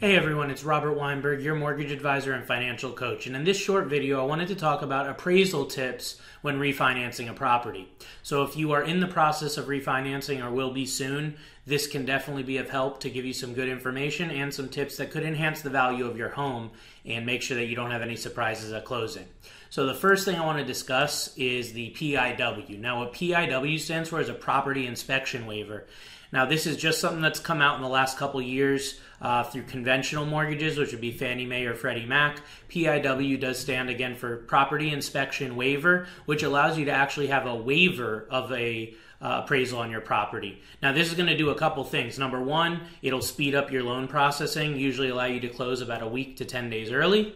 Hey everyone, it's Robert Weinberg, your mortgage advisor and financial coach. And in this short video, I wanted to talk about appraisal tips when refinancing a property. So if you are in the process of refinancing or will be soon, this can definitely be of help to give you some good information and some tips that could enhance the value of your home and make sure that you don't have any surprises at closing. So the first thing I want to discuss is the PIW. Now what PIW stands for is a property inspection waiver. Now, this is just something that's come out in the last couple years uh, through conventional mortgages, which would be Fannie Mae or Freddie Mac. PIW does stand again for Property Inspection Waiver, which allows you to actually have a waiver of a uh, appraisal on your property. Now, this is going to do a couple things. Number one, it'll speed up your loan processing, usually allow you to close about a week to 10 days early.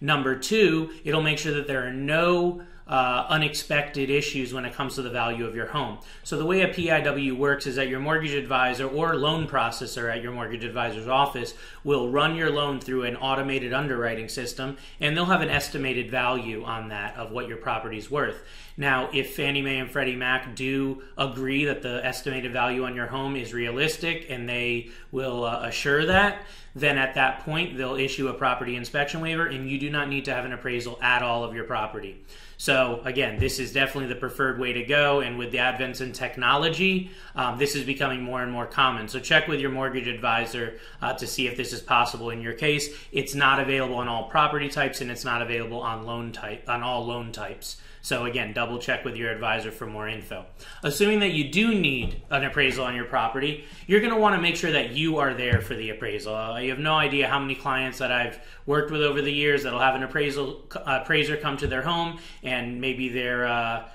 Number two, it'll make sure that there are no uh, unexpected issues when it comes to the value of your home. So the way a PIW works is that your mortgage advisor or loan processor at your mortgage advisor's office will run your loan through an automated underwriting system and they'll have an estimated value on that of what your property's worth. Now, if Fannie Mae and Freddie Mac do agree that the estimated value on your home is realistic and they will uh, assure that, then at that point they'll issue a property inspection waiver and you do not need to have an appraisal at all of your property. So again, this is definitely the preferred way to go. And with the advents in technology, um, this is becoming more and more common. So check with your mortgage advisor uh, to see if this is possible in your case. It's not available on all property types, and it's not available on loan type on all loan types. So again, double check with your advisor for more info. Assuming that you do need an appraisal on your property, you're going to want to make sure that you are there for the appraisal. Uh, you have no idea how many clients that I've worked with over the years that'll have an appraisal uh, appraiser come to their home and maybe their uh,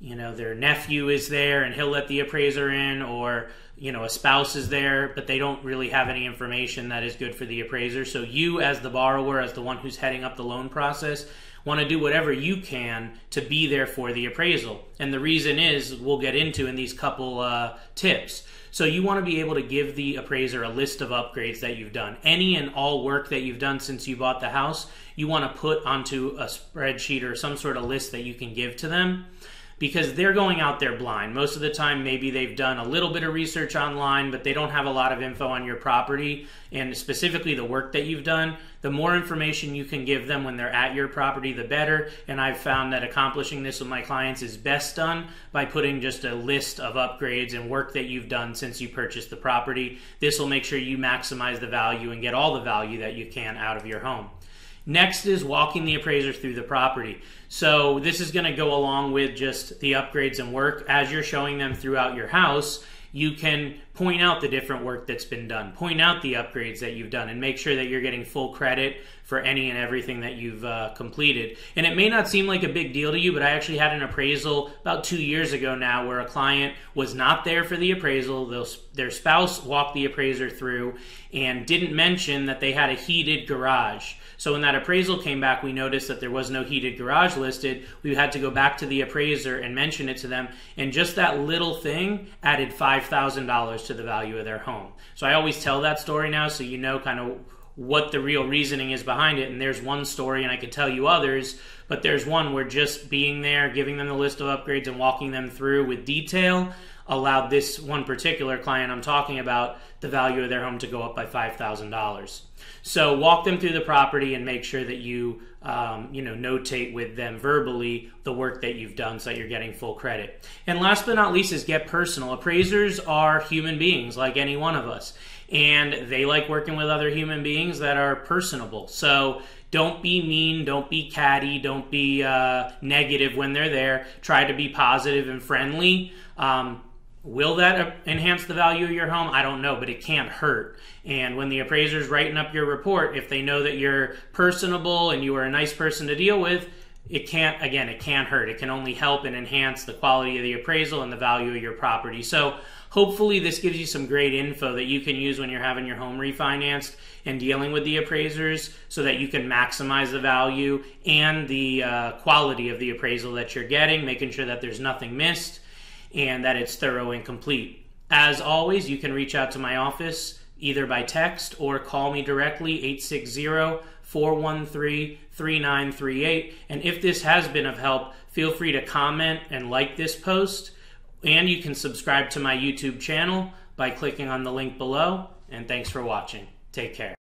you know their nephew is there and he'll let the appraiser in or you know a spouse is there but they don't really have any information that is good for the appraiser so you as the borrower as the one who's heading up the loan process want to do whatever you can to be there for the appraisal. And the reason is, we'll get into in these couple uh, tips. So you want to be able to give the appraiser a list of upgrades that you've done. Any and all work that you've done since you bought the house, you want to put onto a spreadsheet or some sort of list that you can give to them because they're going out there blind. Most of the time, maybe they've done a little bit of research online, but they don't have a lot of info on your property and specifically the work that you've done. The more information you can give them when they're at your property, the better. And I've found that accomplishing this with my clients is best done by putting just a list of upgrades and work that you've done since you purchased the property. This will make sure you maximize the value and get all the value that you can out of your home. Next is walking the appraiser through the property. So this is going to go along with just the upgrades and work as you're showing them throughout your house you can point out the different work that's been done, point out the upgrades that you've done, and make sure that you're getting full credit for any and everything that you've uh, completed. And it may not seem like a big deal to you, but I actually had an appraisal about two years ago now where a client was not there for the appraisal. Their spouse walked the appraiser through and didn't mention that they had a heated garage. So when that appraisal came back, we noticed that there was no heated garage listed. We had to go back to the appraiser and mention it to them. And just that little thing added $5,000 to the value of their home. So I always tell that story now so you know kind of what the real reasoning is behind it. And there's one story, and I could tell you others, but there's one where just being there, giving them the list of upgrades, and walking them through with detail allowed this one particular client I'm talking about the value of their home to go up by $5,000. So walk them through the property and make sure that you, um, you know, notate with them verbally the work that you've done so that you're getting full credit. And last but not least is get personal. Appraisers are human beings like any one of us, and they like working with other human beings that are personable. So don't be mean, don't be catty, don't be uh, negative when they're there. Try to be positive and friendly. Um, Will that enhance the value of your home? I don't know, but it can't hurt. And when the appraiser's writing up your report, if they know that you're personable and you are a nice person to deal with, it can't, again, it can't hurt. It can only help and enhance the quality of the appraisal and the value of your property. So hopefully this gives you some great info that you can use when you're having your home refinanced and dealing with the appraisers so that you can maximize the value and the uh, quality of the appraisal that you're getting, making sure that there's nothing missed and that it's thorough and complete. As always, you can reach out to my office either by text or call me directly 860 413 3938. And if this has been of help, feel free to comment and like this post. And you can subscribe to my YouTube channel by clicking on the link below. And thanks for watching. Take care.